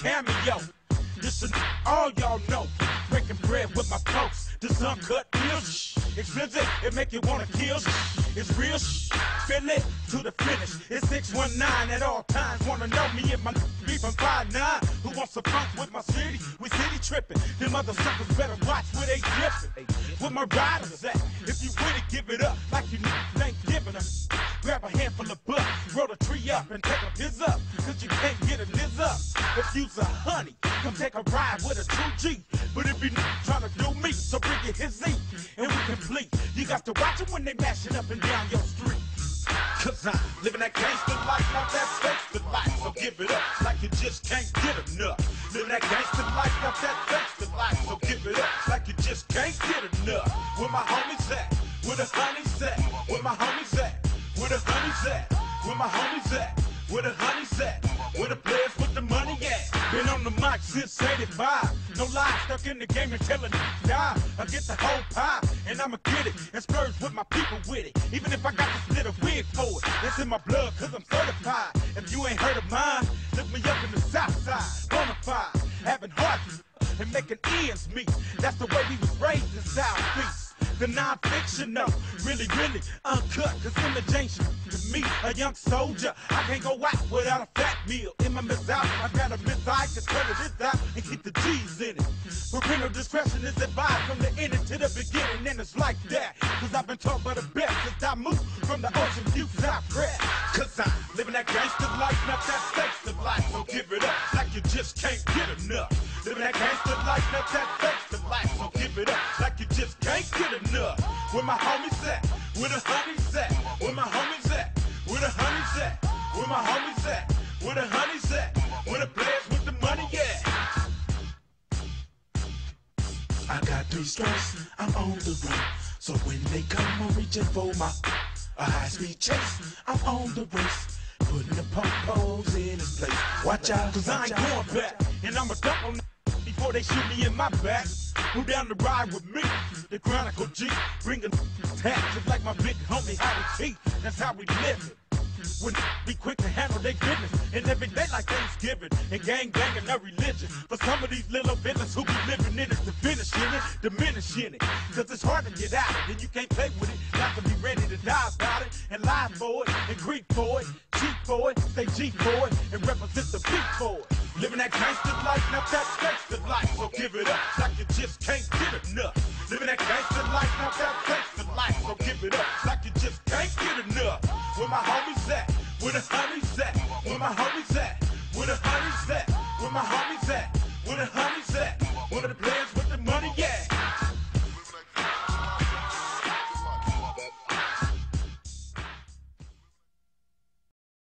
cameo. This is all y'all know. Breaking bread with my folks. This uncut deal. Expensive, it make you wanna kill. It's real. Feel it to the finish. It's 619 at all times. Wanna know me and my be from 5'9. Who wants to funk with my city? We city tripping. Them other suckers better watch where they drippin'. Where my riders at? If you with it, give it up like you ain't giving us. Grab a handful of butt, roll the tree up and take a fizz up. Cause you can't get a niz up. If you's a honey, come take a ride with a true G. But if you trying to do me, so bring your his Z. And we complete. You got to watch them when they mashing up and down your street. Cause I'm living that gangster life, not that gangster life. So give it up like you just can't get enough. Living that gangster life, not that gangster life. So give it up like you just can't get enough. Where my homies at? Where the honeys at? The honeys at? Where my homies at? Where the honeys at? Where the players with the money at? Been on the mic since 85. No lie, stuck in the game and telling die. I get the whole pie, and I'ma get it. And splurge with my people with it. Even if I got to split a wig for it. It's in my blood, cause I'm certified. If you ain't heard of mine, look me up in the south side. Bonafide, having hearts and making ends meet. That's the way we was raised in Southeast. The non-fictional, really, really uncut, cause imitation to me, a young soldier, I can't go out without a fat meal. In my out, I gotta miss I can cut it out and keep the G's in it. Parental discretion is advised from the end to the beginning, and it's like that. Cause I've been taught by the best since I moved from the ocean view Southcrest. Cause I'm living that gangster life, not that gangster life. So give it up like you just can't get enough. Living that gangster life, not that gangster life. So give it up like just can't get enough. Where my homies at? Where the honeys at? Where my homies at? Where the honeys at? Where my homies at? Where the honeys at? Where the players with the money at? I got three strikes, I'm on the run. So when they come, I'm reaching for my a high speed chase. I'm on the race, putting the pose in his place. Watch out, Cause I ain't going back. And I'ma dump on before they shoot me in my back. Who down the ride with me? The Chronicle G. Bringing taxes like my big homie Howie T. That's how we live it. Be quick to handle their business and every day like Thanksgiving and gang banging no religion. For some of these little villains who be living in it in it, diminishing it. Cause it's hard to get out of and you can't play with it. Got to be ready to die about it and lie for it and greet for it, cheat for it, stay G for it and represent the beat for it. Living that gangster life, not that gangster life. So give it up like you just can't get enough. Living that gangster life, not that gangster life, so give it up. I can just can't get enough. Where my homies at? Where the honeys at? Where my homies at? Where the honeys at? Where my homies at? Where the honeys at? Where the players with the money at?